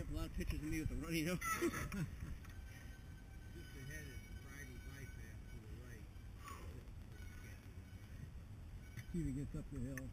up a lot of pictures of me with a runny nose. Just ahead of Friday bypass to the right. See if he gets up the hill.